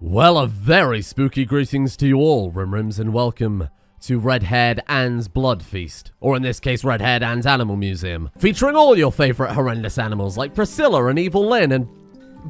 Well, a very spooky greetings to you all, Rimrims, and welcome to Red-Haired Anne's Blood Feast, or in this case, Red-Haired Anne's Animal Museum, featuring all your favorite horrendous animals like Priscilla and Evil Lynn and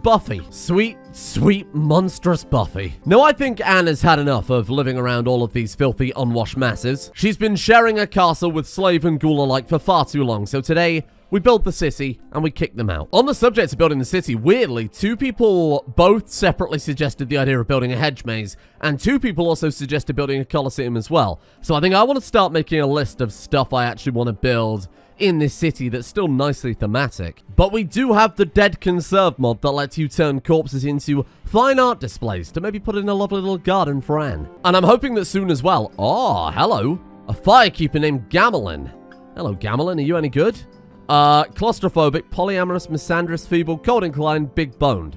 Buffy. Sweet, sweet, monstrous Buffy. Now, I think Anne has had enough of living around all of these filthy, unwashed masses. She's been sharing a castle with slave and ghoul alike for far too long, so today, we build the city, and we kick them out. On the subject of building the city, weirdly, two people both separately suggested the idea of building a hedge maze, and two people also suggested building a coliseum as well. So I think I want to start making a list of stuff I actually want to build in this city that's still nicely thematic. But we do have the Dead Conserve mod that lets you turn corpses into fine art displays to maybe put in a lovely little garden for Anne. And I'm hoping that soon as well. Oh, hello. A firekeeper named Gamelin. Hello, Gamelin. Are you any good? Uh, claustrophobic, polyamorous, misandrous, feeble, cold inclined, big boned.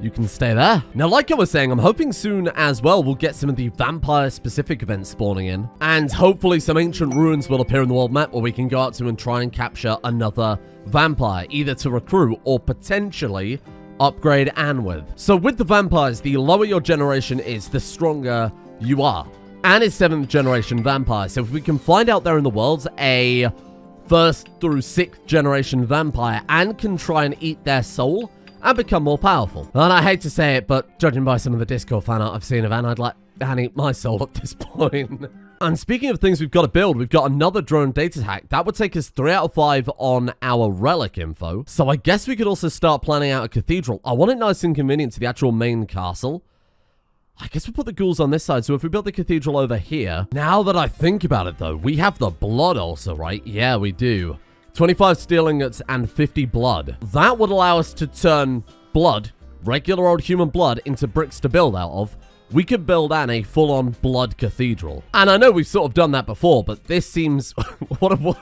You can stay there. Now, like I was saying, I'm hoping soon as well we'll get some of the vampire-specific events spawning in. And hopefully some ancient ruins will appear in the world map where we can go out to and try and capture another vampire, either to recruit or potentially upgrade Anne with. So with the vampires, the lower your generation is, the stronger you are. Anne is 7th generation vampire, so if we can find out there in the world a first through sixth generation vampire and can try and eat their soul and become more powerful. And I hate to say it, but judging by some of the Discord fan art I've seen of Anne, I'd like Anne eat my soul at this point. and speaking of things we've got to build, we've got another drone data hack. That would take us 3 out of 5 on our relic info. So I guess we could also start planning out a cathedral. I want it nice and convenient to the actual main castle. I guess we'll put the ghouls on this side, so if we build the cathedral over here... Now that I think about it, though, we have the blood also, right? Yeah, we do. 25 steel ingots and 50 blood. That would allow us to turn blood, regular old human blood, into bricks to build out of. We could build an a full-on blood cathedral. And I know we've sort of done that before, but this seems... what a...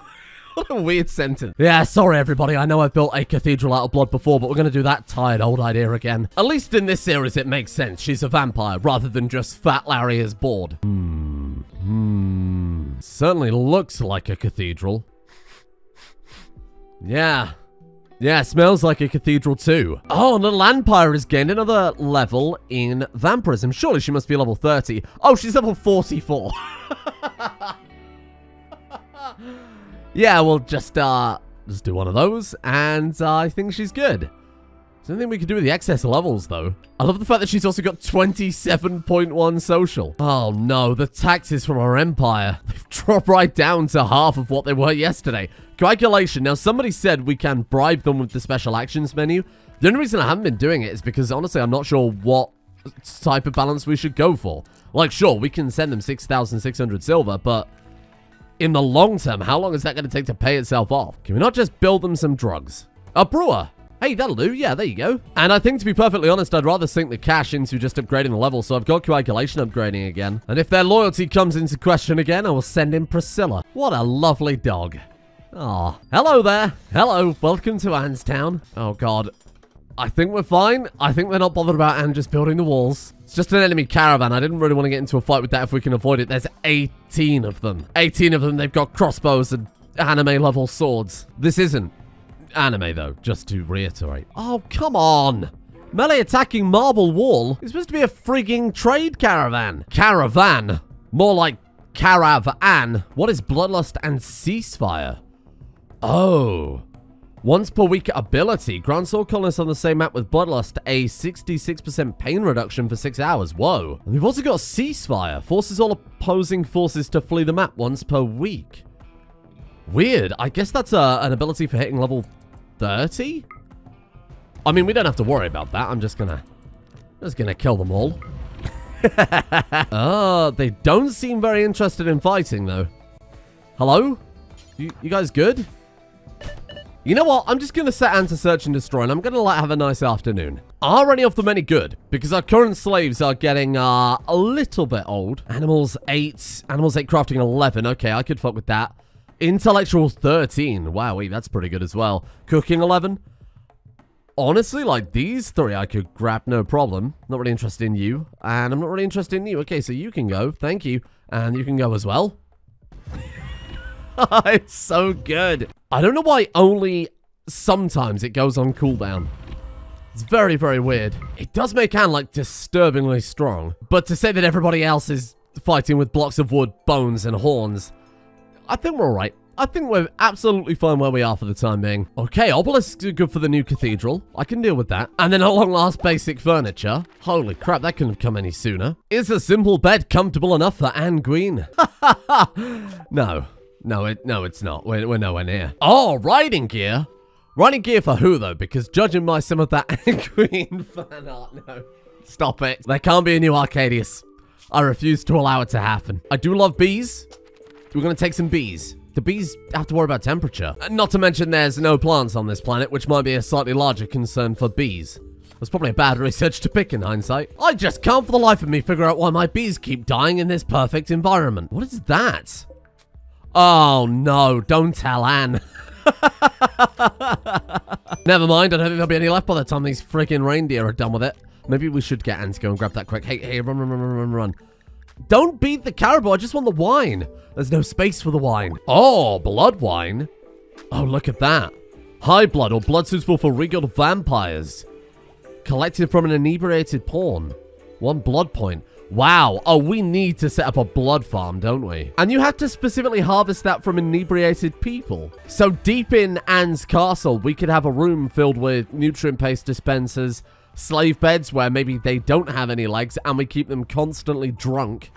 What a weird sentence. Yeah, sorry everybody, I know I've built a cathedral out of blood before, but we're going to do that tired old idea again. At least in this series it makes sense. She's a vampire, rather than just Fat Larry is bored. Hmm. Hmm. Certainly looks like a cathedral. Yeah. Yeah, smells like a cathedral too. Oh, and the Landpire has gained another level in vampirism. Surely she must be level 30. Oh, she's level 44. yeah, we'll just, uh, just do one of those, and uh, I think she's good. Is there anything we can do with the excess levels, though? I love the fact that she's also got 27.1 social. Oh, no, the taxes from our empire. They've dropped right down to half of what they were yesterday. Coagulation. Now, somebody said we can bribe them with the special actions menu. The only reason I haven't been doing it is because, honestly, I'm not sure what type of balance we should go for. Like, sure, we can send them 6,600 silver, but in the long term, how long is that going to take to pay itself off? Can we not just build them some drugs? A brewer. Hey, that'll do. Yeah, there you go. And I think, to be perfectly honest, I'd rather sink the cash into just upgrading the level, so I've got coagulation upgrading again. And if their loyalty comes into question again, I will send in Priscilla. What a lovely dog. Oh, hello there. Hello, welcome to Annestown. Oh, God. I think we're fine. I think they're not bothered about Anne just building the walls. It's just an enemy caravan. I didn't really want to get into a fight with that if we can avoid it. There's 18 of them. 18 of them. They've got crossbows and anime-level swords. This isn't anime, though, just to reiterate. Oh, come on. Melee attacking marble wall is supposed to be a frigging trade caravan. Caravan. More like caravan. What is bloodlust and ceasefire? Oh. Once per week ability. Grants all colonists on the same map with Bloodlust a 66% pain reduction for 6 hours. Whoa. And we've also got Ceasefire. Forces all opposing forces to flee the map once per week. Weird. I guess that's uh, an ability for hitting level 30? I mean, we don't have to worry about that. I'm just gonna... Just gonna kill them all. oh, they don't seem very interested in fighting, though. Hello? You, you guys good? You know what? I'm just going to set to search and destroy, and I'm going to like have a nice afternoon. Are any of them any good? Because our current slaves are getting uh, a little bit old. Animals 8. Animals 8 crafting 11. Okay, I could fuck with that. Intellectual 13. Wow, that's pretty good as well. Cooking 11. Honestly, like these three I could grab no problem. Not really interested in you. And I'm not really interested in you. Okay, so you can go. Thank you. And you can go as well. it's so good. I don't know why only sometimes it goes on cooldown. It's very, very weird. It does make Anne, like, disturbingly strong. But to say that everybody else is fighting with blocks of wood, bones, and horns, I think we're alright. I think we're absolutely fine where we are for the time being. Okay, obelisks good for the new cathedral. I can deal with that. And then a long last, basic furniture. Holy crap, that couldn't have come any sooner. Is a simple bed comfortable enough for Anne Guine? no. No, it, no, it's not. We're, we're nowhere near. Oh, riding gear? Riding gear for who, though? Because judging by some of that Queen fan art, no. Stop it. There can't be a new Arcadius. I refuse to allow it to happen. I do love bees. We're going to take some bees. The bees have to worry about temperature. Uh, Not to mention there's no plants on this planet, which might be a slightly larger concern for bees. That's probably a bad research to pick in hindsight. I just can't for the life of me figure out why my bees keep dying in this perfect environment. What is that? Oh no, don't tell Anne. Never mind, I don't think there'll be any left by the time these freaking reindeer are done with it. Maybe we should get Anne to go and grab that quick. Hey, hey, run, run, run, run, run, run. Don't beat the caribou, I just want the wine. There's no space for the wine. Oh, blood wine. Oh, look at that. High blood or blood suitable for regal vampires. Collected from an inebriated pawn. One blood point. Wow. Oh, we need to set up a blood farm, don't we? And you have to specifically harvest that from inebriated people. So deep in Anne's castle, we could have a room filled with nutrient paste dispensers, slave beds where maybe they don't have any legs, and we keep them constantly drunk.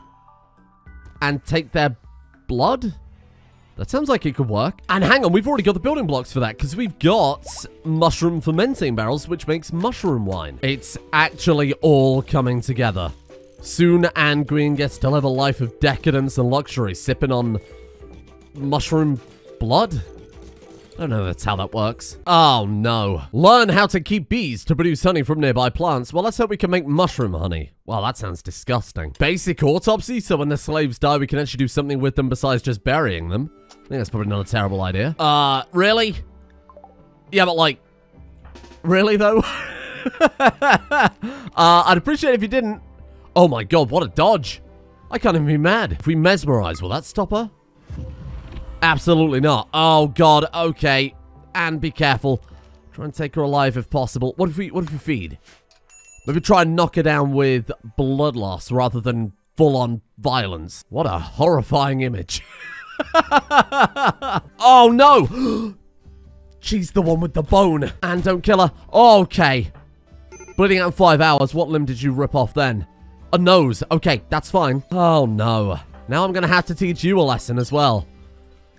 And take their blood? That sounds like it could work. And hang on, we've already got the building blocks for that, because we've got mushroom fermenting barrels, which makes mushroom wine. It's actually all coming together. Soon, Anne Guine gets to live a life of decadence and luxury, sipping on mushroom blood? I don't know that's how that works. Oh no. Learn how to keep bees to produce honey from nearby plants. Well, let's hope we can make mushroom honey. Well, that sounds disgusting. Basic autopsy, so when the slaves die, we can actually do something with them besides just burying them. I think that's probably not a terrible idea. Uh, really? Yeah, but like, really though? uh, I'd appreciate if you didn't. Oh my god, what a dodge. I can't even be mad. If we mesmerize, will that stop her? Absolutely not. Oh god, okay. And be careful. Try and take her alive if possible. What if we what if we feed? Maybe try and knock her down with blood loss rather than full-on violence. What a horrifying image. oh no! She's the one with the bone. And don't kill her. Okay. Bleeding out in five hours. What limb did you rip off then? A nose. Okay, that's fine. Oh no. Now I'm gonna have to teach you a lesson as well.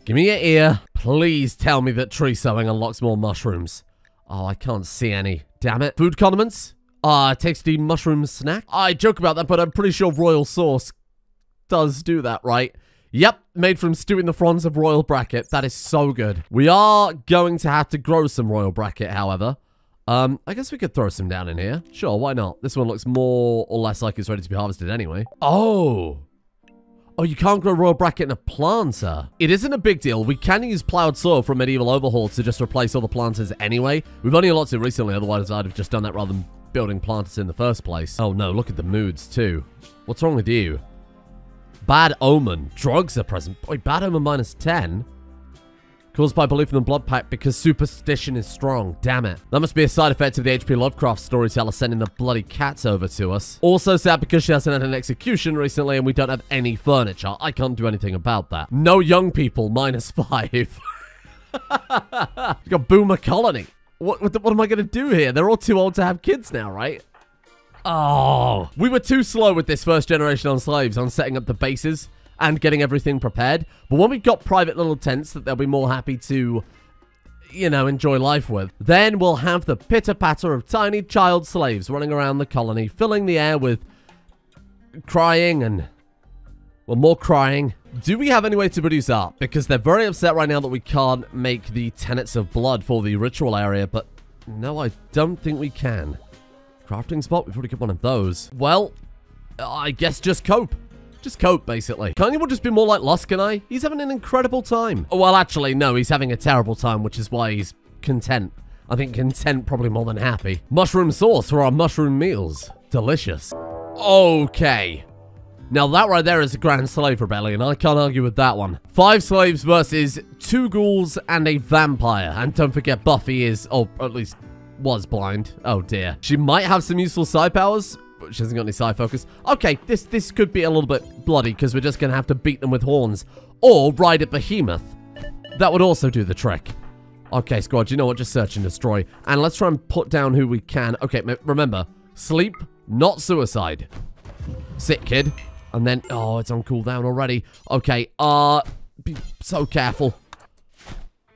Give me your ear. Please tell me that tree sowing unlocks more mushrooms. Oh, I can't see any. Damn it. Food condiments? Ah, uh, tasty mushroom snack? I joke about that, but I'm pretty sure royal sauce does do that, right? Yep, made from stewing the fronds of royal bracket. That is so good. We are going to have to grow some royal bracket, however. Um, I guess we could throw some down in here. Sure, why not? This one looks more or less like it's ready to be harvested anyway. Oh, Oh, you can't grow royal bracket in a planter. It isn't a big deal. We can use plowed soil from Medieval Overhaul to just replace all the planters anyway. We've only it recently, otherwise I'd have just done that rather than building planters in the first place. Oh no, look at the moods too. What's wrong with you? Bad Omen. Drugs are present. Boy, Bad Omen minus 10? Caused by belief in the blood pact because superstition is strong. Damn it. That must be a side effect of the H.P. Lovecraft storyteller sending the bloody cats over to us. Also sad because she hasn't had an execution recently and we don't have any furniture. I can't do anything about that. No young people, minus five. you got Boomer Colony. What, what, what am I going to do here? They're all too old to have kids now, right? Oh, we were too slow with this first generation on slaves on setting up the bases and getting everything prepared. But when we've got private little tents that they'll be more happy to, you know, enjoy life with, then we'll have the pitter-patter of tiny child slaves running around the colony, filling the air with crying and, well, more crying. Do we have any way to produce art? Because they're very upset right now that we can't make the tenets of blood for the ritual area, but no, I don't think we can. Crafting spot? We've already got one of those. Well, I guess just cope. Just cope, basically. Can't anyone just be more like Luskanai? He's having an incredible time. Well, actually, no, he's having a terrible time, which is why he's content. I think content probably more than happy. Mushroom sauce for our mushroom meals. Delicious. Okay. Now that right there is a Grand Slave Rebellion. I can't argue with that one. Five slaves versus two ghouls and a vampire. And don't forget Buffy is, or at least was blind. Oh dear. She might have some useful psi powers, but she hasn't got any psi focus. Okay, this this could be a little bit bloody because we're just going to have to beat them with horns. Or ride a behemoth. That would also do the trick. Okay, squad, you know what? Just search and destroy. And let's try and put down who we can. Okay, remember, sleep, not suicide. Sit, kid. And then, oh, it's on cooldown already. Okay, uh, be so careful.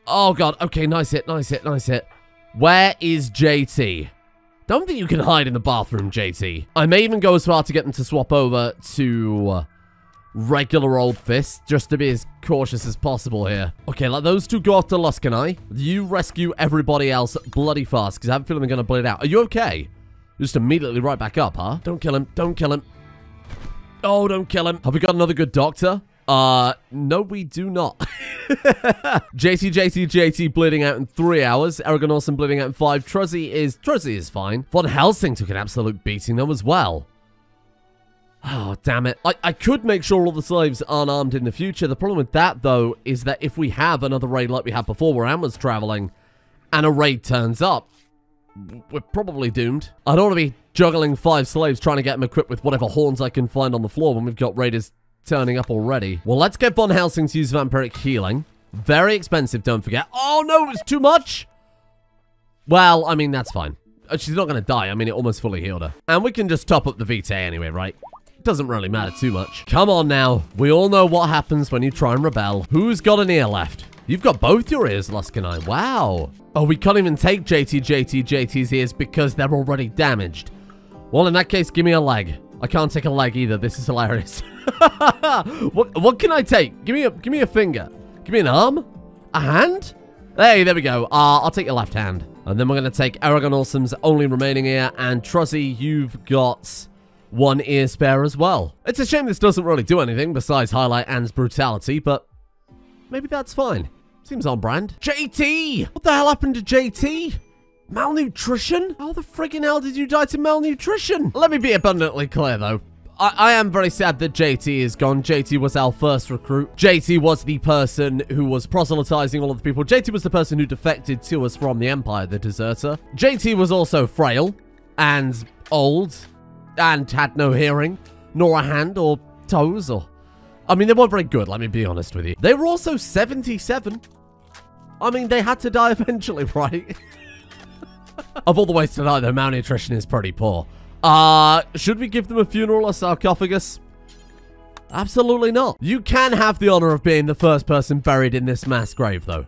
Oh, God. Okay, nice hit, nice hit, nice hit. Where is JT? Don't think you can hide in the bathroom, JT. I may even go as far to get them to swap over to uh, regular old fist, just to be as cautious as possible here. Okay, let those two go to Luskanai. You rescue everybody else bloody fast, because I have a feeling they're going to bleed out. Are you okay? Just immediately right back up, huh? Don't kill him. Don't kill him. Oh, don't kill him. Have we got another good doctor? Uh, no, we do not. JT, JT, JT bleeding out in three hours. Aragon Awesome bleeding out in five. Truzzy is, Truzzy is fine. Von Helsing took an absolute beating though, as well. Oh, damn it. I, I could make sure all the slaves aren't armed in the future. The problem with that, though, is that if we have another raid like we had before where Amber's traveling, and a raid turns up, we're probably doomed. I don't want to be juggling five slaves trying to get them equipped with whatever horns I can find on the floor when we've got raiders turning up already. Well, let's get Von Helsing to use vampiric healing. Very expensive, don't forget. Oh, no, it's too much. Well, I mean, that's fine. Uh, she's not going to die. I mean, it almost fully healed her. And we can just top up the Vitae anyway, right? Doesn't really matter too much. Come on now. We all know what happens when you try and rebel. Who's got an ear left? You've got both your ears, Luskanai. Wow. Oh, we can't even take JT, JT, JT's ears because they're already damaged. Well, in that case, give me a leg. I can't take a leg either. This is hilarious. what what can I take? Give me a give me a finger. Give me an arm? A hand? Hey, there we go. Uh, I'll take your left hand. And then we're going to take Aragon Awesome's only remaining ear. And Truzzy, you've got one ear spare as well. It's a shame this doesn't really do anything besides highlight Anne's brutality, but maybe that's fine. Seems on brand. JT! What the hell happened to JT? Malnutrition? How the friggin' hell did you die to malnutrition? Let me be abundantly clear, though. I, I, am very sad that JT is gone. JT was our first recruit. JT was the person who was proselytizing all of the people. JT was the person who defected to us from the Empire, the deserter. JT was also frail and old and had no hearing, nor a hand or toes or... I mean, they weren't very good, let me be honest with you. They were also 77. I mean, they had to die eventually, right? of all the ways to die, though, malnutrition is pretty poor. Uh, should we give them a funeral or sarcophagus? Absolutely not. You can have the honor of being the first person buried in this mass grave, though.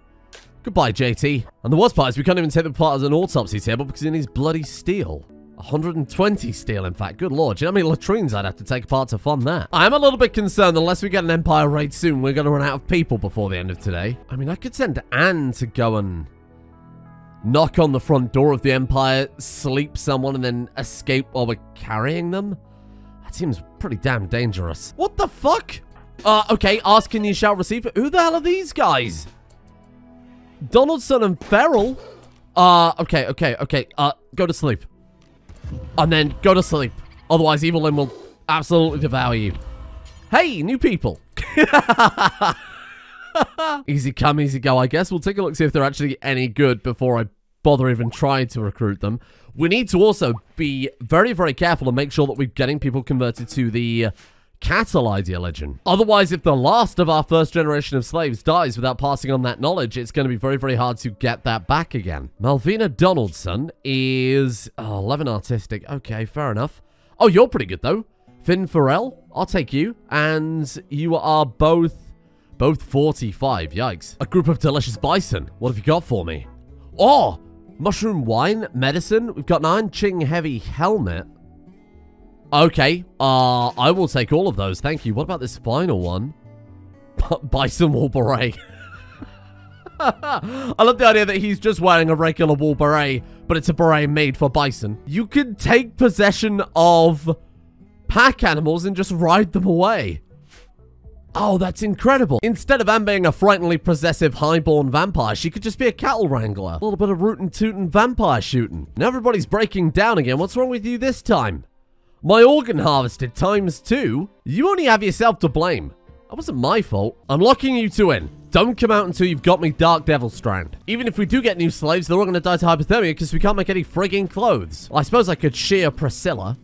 Goodbye, JT. And the worst part is we can't even take the part as an autopsy table because he needs bloody steel. 120 steel, in fact. Good lord. Do you know how many latrines I'd have to take apart to fund that? I'm a little bit concerned unless we get an Empire raid soon, we're going to run out of people before the end of today. I mean, I could send Anne to go and knock on the front door of the Empire, sleep someone, and then escape while we're carrying them? That seems pretty damn dangerous. What the fuck? Uh, okay, ask and you shall receive. Who the hell are these guys? Donaldson and Ferrell? Uh, okay, okay, okay. Uh, go to sleep. And then go to sleep. Otherwise, Evelyn will absolutely devour you. Hey, new people. easy come, easy go, I guess. We'll take a look, see if they're actually any good before I bother even trying to recruit them. We need to also be very, very careful and make sure that we're getting people converted to the uh, cattle ideology. Otherwise, if the last of our first generation of slaves dies without passing on that knowledge, it's going to be very, very hard to get that back again. Malvina Donaldson is oh, 11 artistic. Okay, fair enough. Oh, you're pretty good, though. Finn Farrell, I'll take you. And you are both, both 45. Yikes. A group of delicious bison. What have you got for me? Oh, mushroom wine, medicine. We've got an Iron Ching heavy helmet. Okay, uh, I will take all of those, thank you. What about this final one? Bison wool beret. I love the idea that he's just wearing a regular wool beret, but it's a beret made for bison. You can take possession of pack animals and just ride them away. Oh, that's incredible. Instead of Anne being a frighteningly possessive highborn vampire, she could just be a cattle wrangler. A little bit of rootin' tootin' vampire shooting. Now everybody's breaking down again. What's wrong with you this time? My organ harvested times two? You only have yourself to blame. That wasn't my fault. I'm locking you two in. Don't come out until you've got me Dark Devil Strand. Even if we do get new slaves, they're all going to die to hypothermia because we can't make any frigging clothes. I suppose I could shear Priscilla.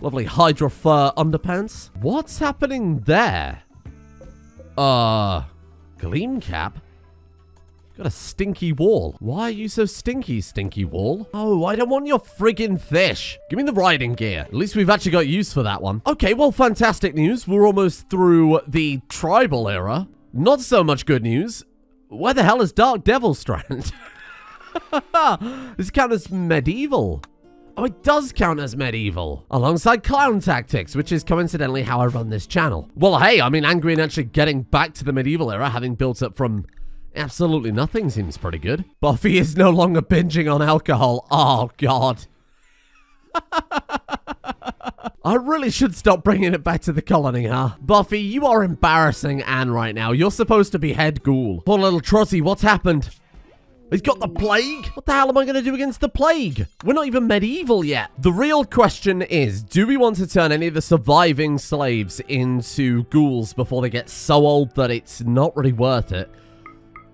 Lovely Hydra fur underpants. What's happening there? Uh, Gleam Cap? Got a stinky wall. Why are you so stinky, stinky wall? Oh, I don't want your friggin' fish. Give me the riding gear. At least we've actually got use for that one. Okay, well, fantastic news. We're almost through the tribal era. Not so much good news. Where the hell is Dark Devil Strand? this count as medieval. Oh, it does count as medieval. Alongside Clown Tactics, which is coincidentally how I run this channel. Well, hey, I mean, angry and actually getting back to the medieval era, having built up from absolutely nothing seems pretty good. Buffy is no longer binging on alcohol. Oh, God. I really should stop bringing it back to the colony, huh? Buffy, you are embarrassing Anne right now. You're supposed to be head ghoul. Poor little Trotty, what's happened? He's got the plague? What the hell am I going to do against the plague? We're not even medieval yet. The real question is, do we want to turn any of the surviving slaves into ghouls before they get so old that it's not really worth it?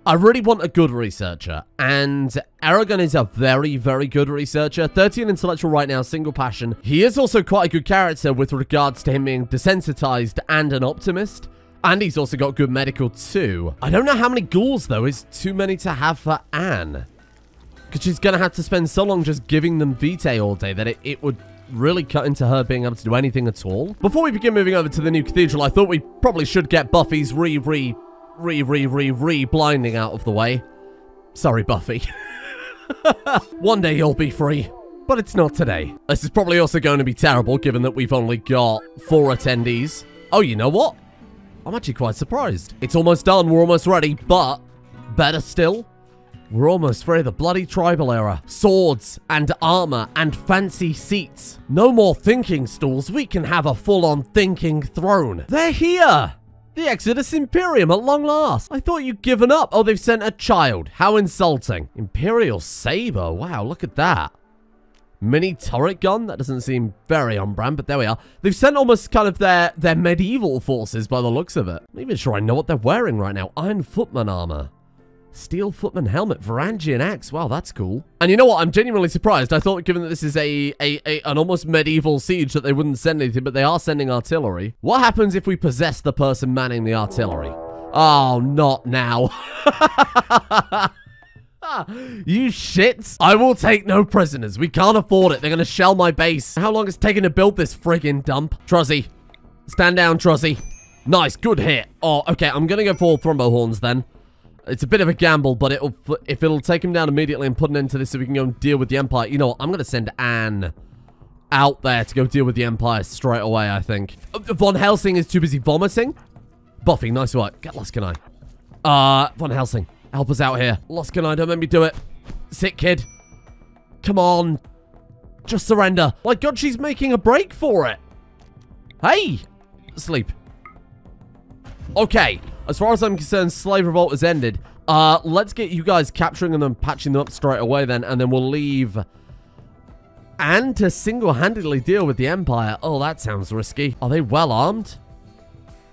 I really want a good researcher, and Aragon is a very, very good researcher. 13 intellectual right now, single passion. He is also quite a good character with regards to him being desensitized and an optimist. And he's also got good medical too. I don't know how many ghouls, though, is too many to have for Anne. Because she's going to have to spend so long just giving them Vitae all day that it, it would really cut into her being able to do anything at all. Before we begin moving over to the new cathedral, I thought we probably should get Buffy's re, re, re, re, re, re blinding out of the way. Sorry, Buffy. One day you'll be free. But it's not today. This is probably also going to be terrible, given that we've only got four attendees. Oh, you know what? I'm actually quite surprised. It's almost done, we're almost ready, but better still, we're almost of the bloody tribal era. Swords and armor and fancy seats. No more thinking stools, we can have a full-on thinking throne. They're here! The Exodus Imperium at long last. I thought you'd given up. Oh, they've sent a child. How insulting. Imperial Saber. Wow, look at that. Mini turret gun? That doesn't seem very on brand, but there we are. They've sent almost kind of their, their medieval forces by the looks of it. I'm not even sure I know what they're wearing right now. Iron Footman armor. Steel Footman helmet, Varangian axe. Wow, that's cool. And you know what? I'm genuinely surprised. I thought, given that this is a, a, a, an almost medieval siege, that they wouldn't send anything, but they are sending artillery. What happens if we possess the person manning the artillery? Oh, not now. you shits. I will take no prisoners. We can't afford it. They're going to shell my base. How long it's taken to build this friggin' dump? Truzzy. Stand down, Truzzy. Nice. Good hit. Oh, okay. I'm going to go for Thrombo Horns then. It's a bit of a gamble, but it'll if it'll take him down immediately and put an end to this so we can go and deal with the Empire. You know what? I'm going to send Anne out there to go deal with the Empire straight away, I think. Von Helsing is too busy vomiting. Buffy, nice work. Get lost, can I? Uh, Von Helsing. Help us out here. Luskanai, don't make me do it. Sick kid. Come on. Just surrender. My god, she's making a break for it. Hey! Sleep. Okay. As far as I'm concerned, Slave Revolt has ended. Uh, let's get you guys capturing them and patching them up straight away then, and then we'll leave and to single-handedly deal with the Empire. Oh, that sounds risky. Are they well armed?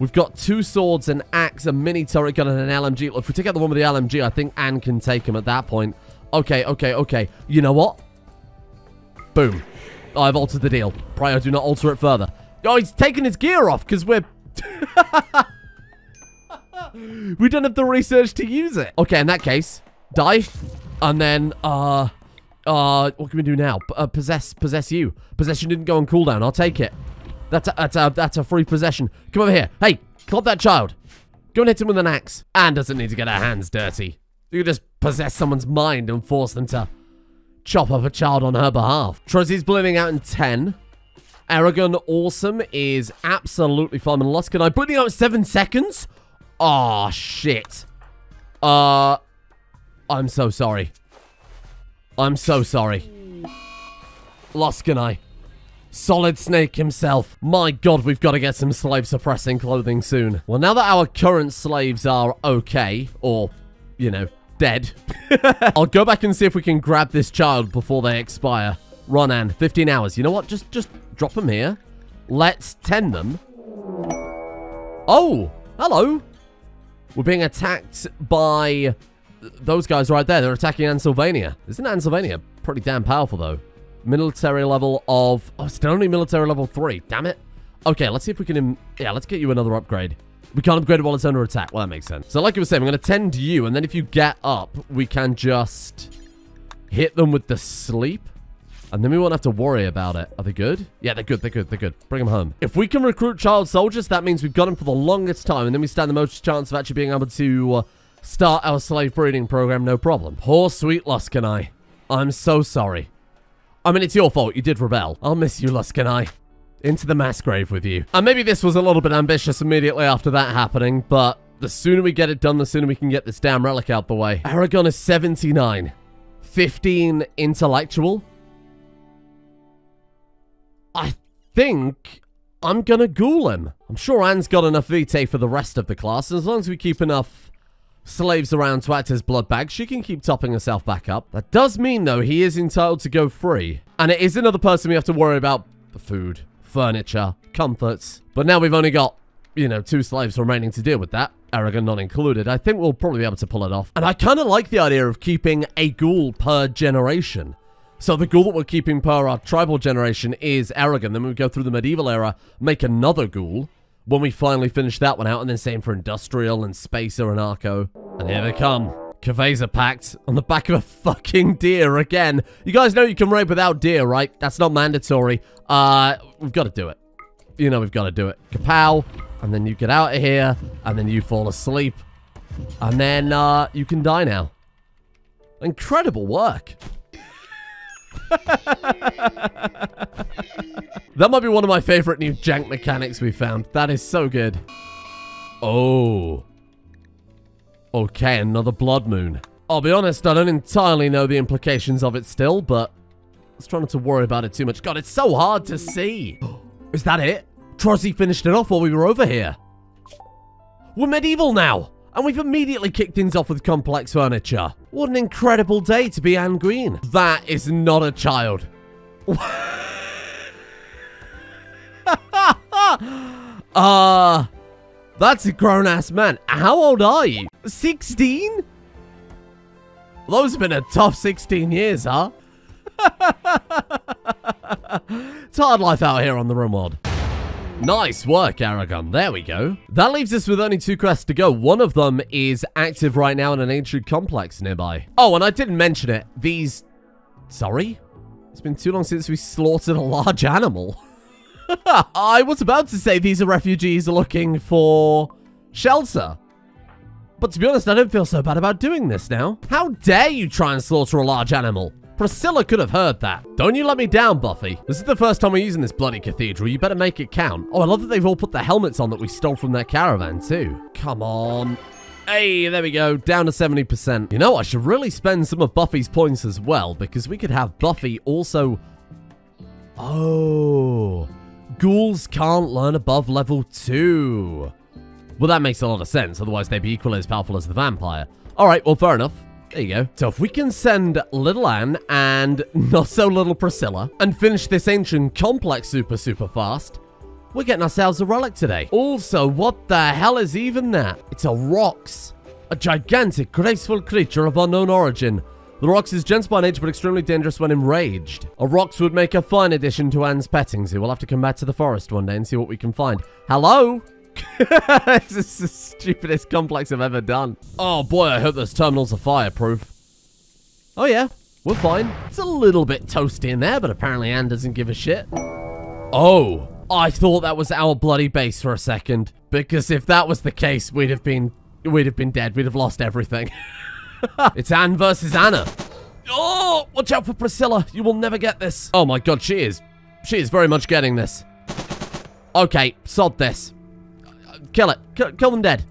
We've got two swords, an axe, a mini turret gun, and an LMG. If we take out the one with the LMG, I think Anne can take him at that point. Okay, okay, okay. You know what? Boom. I've altered the deal. Prior, do not alter it further. Oh, he's taking his gear off because we're... we don't have the research to use it. Okay, in that case, die. And then, uh... Uh, what can we do now? P uh, possess, possess you. Possession didn't go on cooldown. I'll take it. That's a, that's a, that's a free possession. Come over here. Hey, club that child. Go and hit him with an axe. Anne doesn't need to get her hands dirty. You can just possess someone's mind and force them to chop up a child on her behalf. Truzzy's bleeding out in 10. Aragon Awesome is absolutely fine. Luskanai bleeding out in 7 seconds? Oh shit. Uh, I'm so sorry. I'm so sorry. Luskanai? Solid Snake himself. My god, we've got to get some slave-suppressing clothing soon. Well, now that our current slaves are okay, or, you know, dead, I'll go back and see if we can grab this child before they expire. Run, Anne. 15 hours. You know what? Just, just drop them here. Let's tend them. Oh, Hello. We're being attacked by those guys right there. They're attacking Ansylvania. Isn't Ansylvania pretty damn powerful, though? Military level of... Oh, it's only military level 3. Damn it. Okay, let's see if we can... Yeah, let's get you another upgrade. We can't upgrade while it's under attack. Well, that makes sense. So like I was saying, I'm going to tend you, and then if you get up, we can just hit them with the sleep. And then we won't have to worry about it. Are they good? Yeah, they're good. They're good. They're good. Bring them home. If we can recruit child soldiers, that means we've got them for the longest time. And then we stand the most chance of actually being able to uh, start our slave breeding program, no problem. Poor sweet Luskanai. I'm so sorry. I mean, it's your fault. You did rebel. I'll miss you, Luskanai. Into the mass grave with you. And maybe this was a little bit ambitious immediately after that happening, but the sooner we get it done, the sooner we can get this damn relic out the way. Aragon is 79. 15 intellectual. I think I'm gonna ghoul him. I'm sure Anne's got enough vitae for the rest of the class, as long as we keep enough slaves around to act as blood bags, she can keep topping herself back up. That does mean, though, he is entitled to go free. And it is another person we have to worry about the food, furniture, comforts. But now we've only got, you know, two slaves remaining to deal with that. Aragon not included. I think we'll probably be able to pull it off. And I kind of like the idea of keeping a ghoul per generation. So the ghoul that we're keeping per our tribal generation is Aragon. Then we go through the medieval era, make another ghoul when we finally finish that one out, and then same for Industrial and Spacer and Arco. And here they come. Kaveza packed on the back of a fucking deer again. You guys know you can raid without deer, right? That's not mandatory. Uh, we've got to do it. You know we've got to do it. Kapow. And then you get out of here, and then you fall asleep. And then, uh, you can die now. Incredible work. That might be one of my favorite new jank mechanics we found. That is so good. Oh. Okay, another blood moon. I'll be honest, I don't entirely know the implications of it still, but let's try not to worry about it too much. God, it's so hard to see. Is that it? Trozzy finished it off while we were over here. We're medieval now. And we've immediately kicked things off with complex furniture. What an incredible day to be Anne Guine. That is not a child. uh, that's a grown-ass man. How old are you? 16? Those have been a tough 16 years, huh? it's hard life out here on the RimWorld. Nice work, Aragon. There we go. That leaves us with only two quests to go. One of them is active right now in an ancient complex nearby. Oh, and I didn't mention it. These... Sorry? It's been too long since we slaughtered a large animal. I was about to say these are refugees looking for shelter. But to be honest, I don't feel so bad about doing this now. How dare you try and slaughter a large animal? Priscilla could have heard that. Don't you let me down, Buffy. This is the first time we're using this bloody cathedral. You better make it count. Oh, I love that they've all put the helmets on that we stole from their caravan, too. Come on. Hey, there we go. Down to 70%. You know, I should really spend some of Buffy's points as well, because we could have Buffy also... Oh... Ghouls can't learn above level 2. Well, that makes a lot of sense. Otherwise, they'd be equally as powerful as the vampire. All right, well, fair enough. There you go. So if we can send little Anne and not so little Priscilla and finish this ancient complex super, super fast, we're getting ourselves a relic today. Also, what the hell is even that? It's a Rox. A gigantic, graceful creature of unknown origin. The Rox is gentle by nature but extremely dangerous when enraged. A Rox would make a fine addition to Anne's petting zoo. We'll have to come back to the forest one day and see what we can find. Hello? This is the stupidest complex I've ever done. Oh boy, I hope those terminals are fireproof. Oh yeah, we're fine. It's a little bit toasty in there, but apparently Anne doesn't give a shit. Oh, I thought that was our bloody base for a second. Because if that was the case, we'd have been, we'd have been dead. We'd have lost everything. it's Anne versus Anna. Oh, watch out for Priscilla. You will never get this. Oh my god, she is. She is very much getting this. Okay, sod this. Kill it. Kill, kill them dead.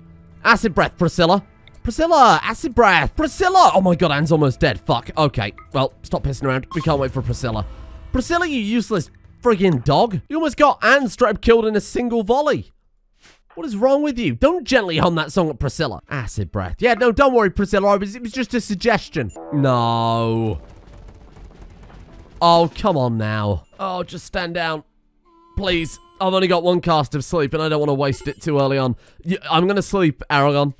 Acid breath, Priscilla. Priscilla, acid breath. Priscilla. Oh my god, Anne's almost dead. Fuck. Okay. Well, stop pissing around. We can't wait for Priscilla. Priscilla, you useless friggin' dog. You almost got Anne straight up killed in a single volley. What is wrong with you? Don't gently hum that song at Priscilla. Acid breath. Yeah, no, don't worry, Priscilla. Was, it was just a suggestion. No. Oh, come on now. Oh, just stand down. Please. I've only got one cast of sleep, and I don't want to waste it too early on. I'm going to sleep, Aragon.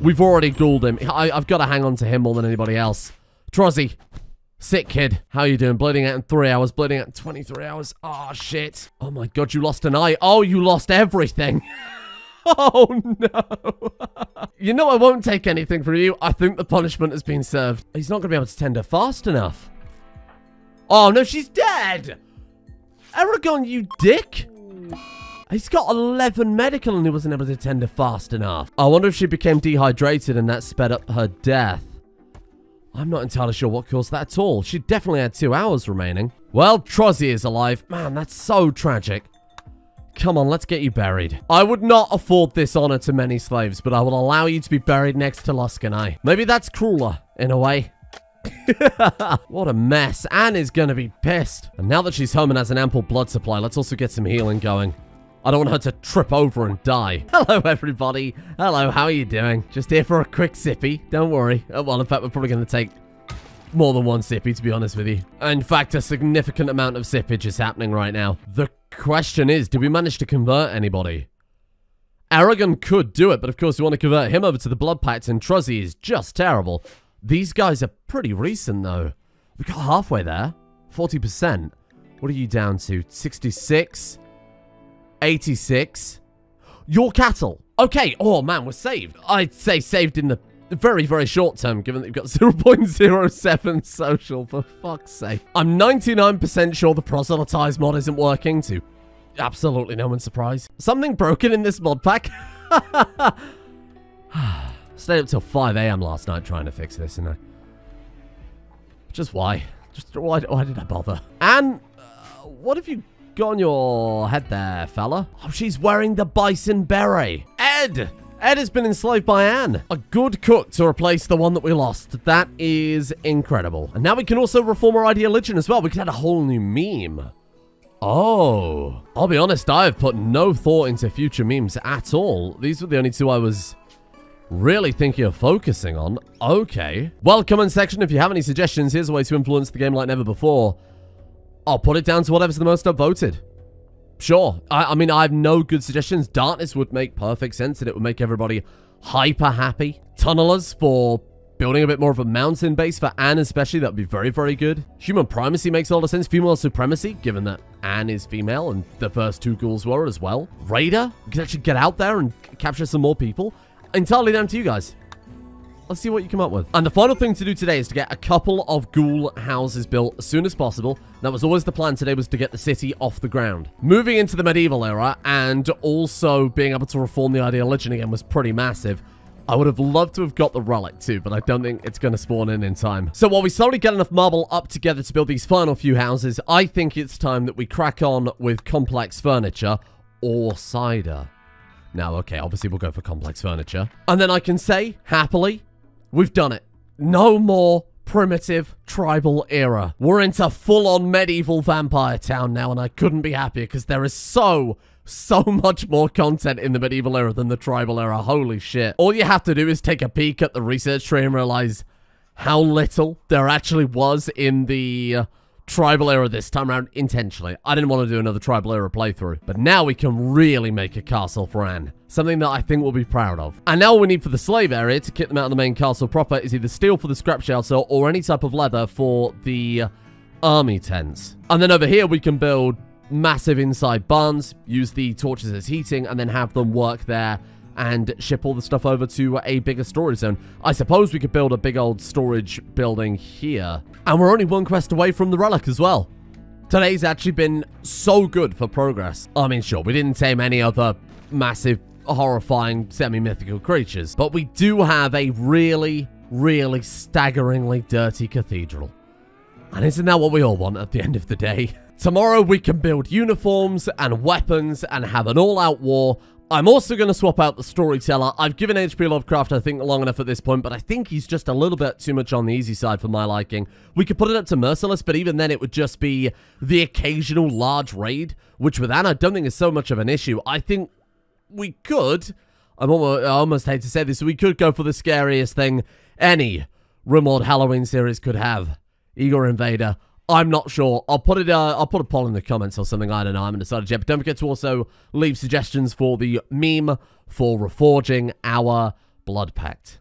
We've already ghouled him. I, have got to hang on to him more than anybody else. Trozzy, sick kid. How are you doing? Bleeding out in three hours, bleeding out in 23 hours. Oh, shit. Oh, my God, you lost an eye. Oh, you lost everything. oh, no. you know I won't take anything from you. I think the punishment has been served. He's not going to be able to tend her fast enough. Oh, no, she's dead. Aragon, you dick. He's got 11 medical and he wasn't able to tend her fast enough. I wonder if she became dehydrated and that sped up her death. I'm not entirely sure what caused that at all. She definitely had two hours remaining. Well, Trozzy is alive. Man, that's so tragic. Come on, let's get you buried. I would not afford this honor to many slaves, but I will allow you to be buried next to Luskanai. Maybe that's crueler, in a way. what a mess. Anne is going to be pissed. And now that she's home and has an ample blood supply, let's also get some healing going. I don't want her to trip over and die. Hello, everybody. Hello, how are you doing? Just here for a quick sippy. Don't worry. Oh, well, in fact, we're probably going to take more than one sippy, to be honest with you. In fact, a significant amount of sippage is happening right now. The question is, did we manage to convert anybody? Aragon could do it, but of course we want to convert him over to the Blood Pact, and Trozzy is just terrible. These guys are pretty recent, though. We got halfway there. 40%. What are you down to? 66? 86? Your cattle. Okay. Oh, man, we're saved. I'd say saved in the very, very short term, given that you've got 0.07 social, for fuck's sake. I'm 99% sure the proselytize mod isn't working, to absolutely no one's surprise. Something broken in this mod pack? Stayed up till 5 a.m. last night trying to fix this, and I... Just why? Just why, why did I bother? And, uh, what have you got on your head there, fella? Oh, she's wearing the bison beret. Ed! Ed has been enslaved by Anne. A good cook to replace the one that we lost. That is incredible. And now we can also reform our ideoligion as well. We can add a whole new meme. Oh. I'll be honest, I have put no thought into future memes at all. These were the only two I was really think you're focusing on. Okay. Well, comment section if you have any suggestions. Here's a way to influence the game like never before. I'll put it down to whatever's the most upvoted. Sure. I, I mean, I have no good suggestions. Darkness would make perfect sense and it would make everybody hyper happy. Tunnelers for building a bit more of a mountain base for Anne especially. That would be very, very good. Human primacy makes a lot of sense. Female supremacy, given that Anne is female and the first two ghouls were as well. Raider, you can actually get out there and capture some more people. Entirely down to you guys. Let's see what you come up with. And the final thing to do today is to get a couple of ghoul houses built as soon as possible. That was always the plan today was to get the city off the ground. Moving into the medieval era and also being able to reform the ideology again was pretty massive. I would have loved to have got the relic too, but I don't think it's going to spawn in in time. So while we slowly get enough marble up together to build these final few houses, I think it's time that we crack on with complex furniture or cider. Now, okay, obviously we'll go for complex furniture. And then I can say, happily, we've done it. No more primitive tribal era. We're into full-on medieval vampire town now, and I couldn't be happier because there is so, so much more content in the medieval era than the tribal era. Holy shit. All you have to do is take a peek at the research tree and realize how little there actually was in the... Uh, Uh, tribal era this time around intentionally. I didn't want to do another tribal era playthrough. But now we can really make a castle for Anne. Something that I think we'll be proud of. And now all we need for the slave area to kick them out of the main castle proper is either steel for the scrap shelter or any type of leather for the army tents. And then over here we can build massive inside barns, use the torches as heating, and then have them work there and ship all the stuff over to a bigger storage zone. I suppose we could build a big old storage building here. And we're only one quest away from the relic as well. Today's actually been so good for progress. I mean, sure, we didn't tame any other massive, horrifying, semi-mythical creatures, but we do have a really, really staggeringly dirty cathedral. And isn't that what we all want at the end of the day? Tomorrow we can build uniforms and weapons and have an all-out war I'm also going to swap out the storyteller. I've given H.P. Lovecraft, I think, long enough at this point, but I think he's just a little bit too much on the easy side for my liking. We could put it up to Merciless, but even then it would just be the occasional large raid, which with Anna I don't think is so much of an issue. I think we could, I'm almost, I almost hate to say this, we could go for the scariest thing any RimWorld Halloween series could have. Igor Invader I'm not sure. I'll put it. Uh, I'll put a poll in the comments or something. I don't know. I haven't decided yet. But don't forget to also leave suggestions for the meme for reforging our blood pact.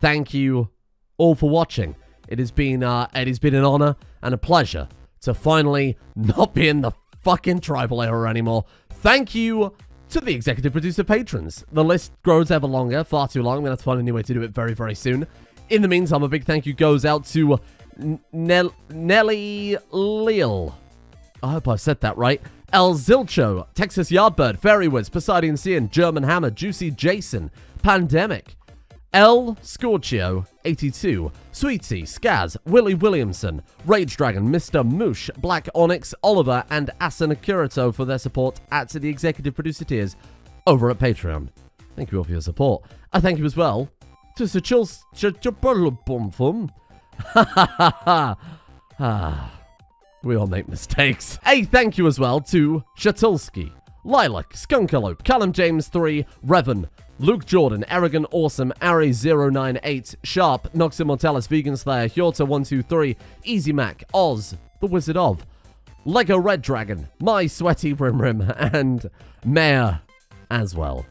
Thank you all for watching. It has been. Uh, it has been an honor and a pleasure to finally not be in the fucking tribal era anymore. Thank you to the executive producer patrons. The list grows ever longer, far too long. I'm gonna have to find a new way to do it very, very soon. In the meantime, a big thank you goes out to Nell Nelly Leal. I hope I've said that right. El Zilcho, Texas Yardbird, Fairywards, Poseidon Cian, German Hammer, Juicy Jason, Pandemic, El Scorchio, 82, Sweetie, Skaz, Willie Williamson, Rage Dragon, Mr. Moosh, Black Onyx, Oliver, and Asana Kirito for their support at the executive producer tiers over at Patreon. Thank you all for your support. I thank you as well to Sir Chills ha ha. We all make mistakes. A thank you as well to Shatulski, Lilac, Skunkalope, Callum James 3, Revan, Luke Jordan, Arrogant Awesome, Ari098, Sharp, Nox Immortalis, Vegan Slayer, Hyorta123, Easy Mac, Oz, The Wizard of, Lego Red Dragon, My Sweaty Rim Rim, and Mayor as well.